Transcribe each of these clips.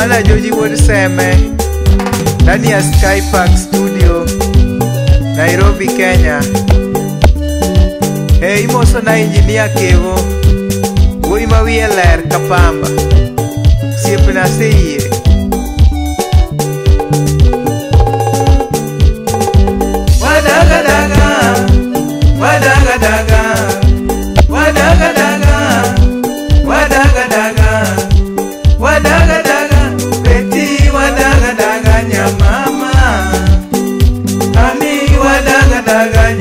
mala joji wuod seme dania skypark studio nairobi kenya e imoso na injinia kevo wuoi ma wiye ler kapamba siepna seyie Tagany tá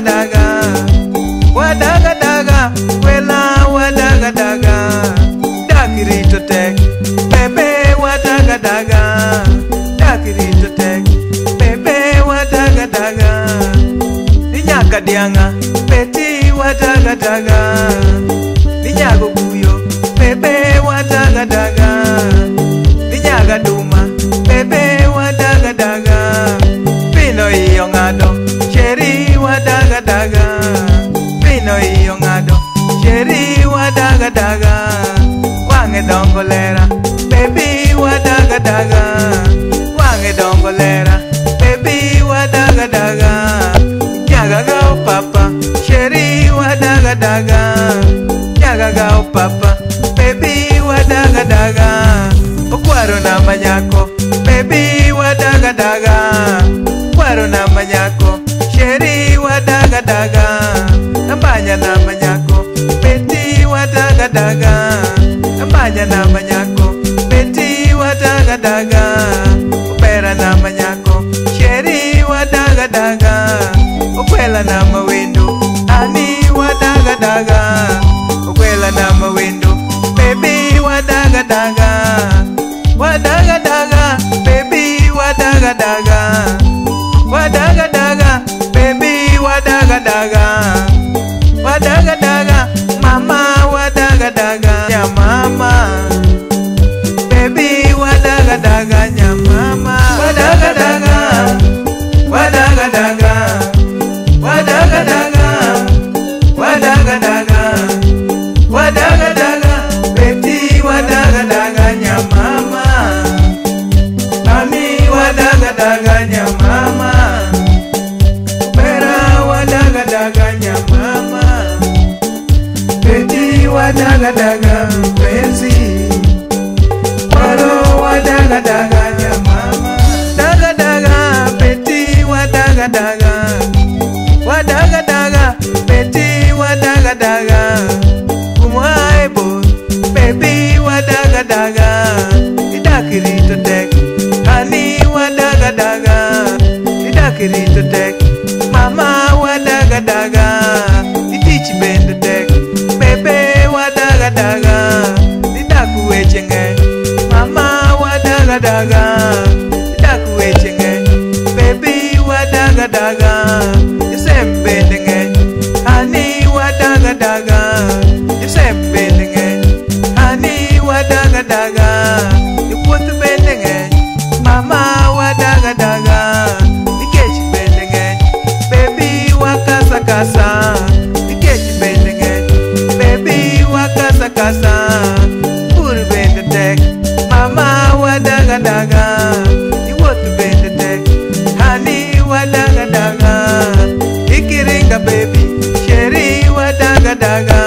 wadaga wadaga daga wela wadaga daga dakirito tek bebe wadaga daga dakirito tek bebe wadaga daga inyaka dianga beti wadaga daga inyago kuyo bebe wadaga daga inyaga duma bebe daga wange dongolera baby wa daga daga wange dongolera baby wa daga daga nyaga o papa sheri wa daga daga nyaga o papa baby wa daga daga okwaro na manyako baby wa daga daga kwaro na manyako sheri wa daga daga nambanya na manyako Ubera na manyako Beti wa daga daga Ubera na manyako Sheri wa daga daga Ukwela na mawendo Ani wa daga daga wadagadaga mpenzi dagadaga peti wadagadaga wadagadaga peti wadagadaga kasa Puru bende tek Mama wa daga daga Iwotu bende tek Hani wa daga daga Ikiringa baby Sheri wa daga daga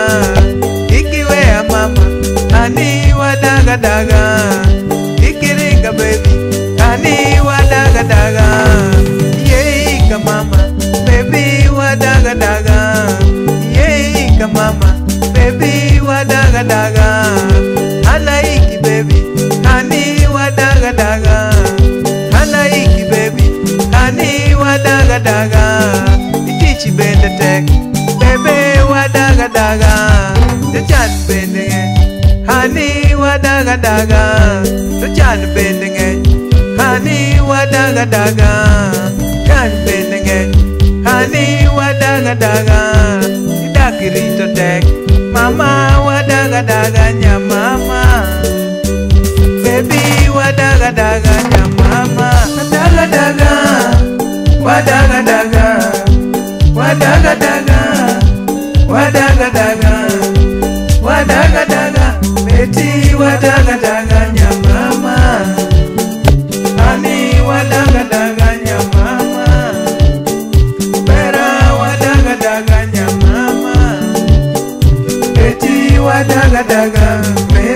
Ikiwea mama Hani wa daga daga dagadaga alaiki bebi aniwa dagadaga alaiki bebi aniwa dagadaga itichi bende tek bebe wa dagadaga tochan bende ng'eny aniwa dagadaga tochan bende ng'eny aniwa dagadaga chan bende ng'eny aniwa dagadaga ani nyamama baby wadagadaga nyamama wadagadaga wadaga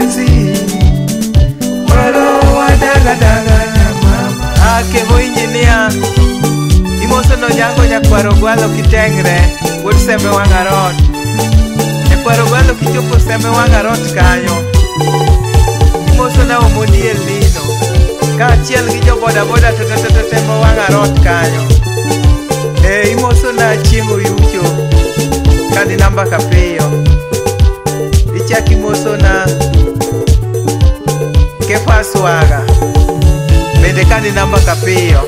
kazi walo wa dagadagana ake boinyinia imosono jango nyakwaro gwalo kitengre wuod seme wangarot nyakwaro gwalo kichopo seme wangarot kanyo imoso naomonie lino kaachiel gi jobodaboda seme wangarot kanyo e na chieng' yucho kadi namba kapiyo ya kimosona ¿Qué paso haga? Vende cani namba capillo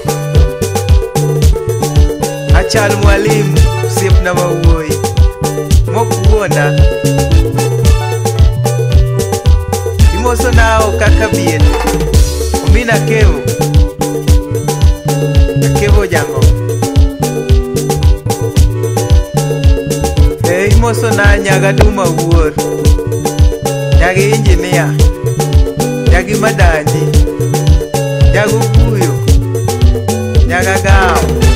Achal mualim Sip na mawoy Mokuona Imosona o kakabien Umina kevo Kevo yango eh, Imosona nyaga duma uoro ndaki injiniya ndaki madaji ndaki ukuyo ndaki agamu.